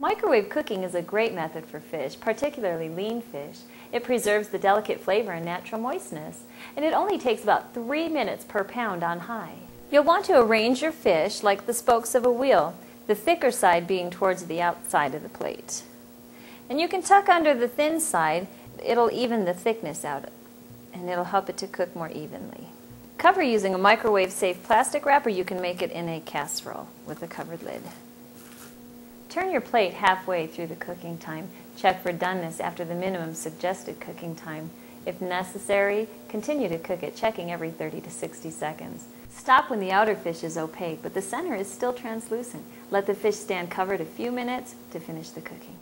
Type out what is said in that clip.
Microwave cooking is a great method for fish, particularly lean fish. It preserves the delicate flavor and natural moistness, and it only takes about three minutes per pound on high. You'll want to arrange your fish like the spokes of a wheel, the thicker side being towards the outside of the plate. And you can tuck under the thin side, it'll even the thickness out, and it'll help it to cook more evenly. Cover using a microwave safe plastic wrap or you can make it in a casserole with a covered lid. Turn your plate halfway through the cooking time. Check for doneness after the minimum suggested cooking time. If necessary, continue to cook it, checking every 30 to 60 seconds. Stop when the outer fish is opaque, but the center is still translucent. Let the fish stand covered a few minutes to finish the cooking.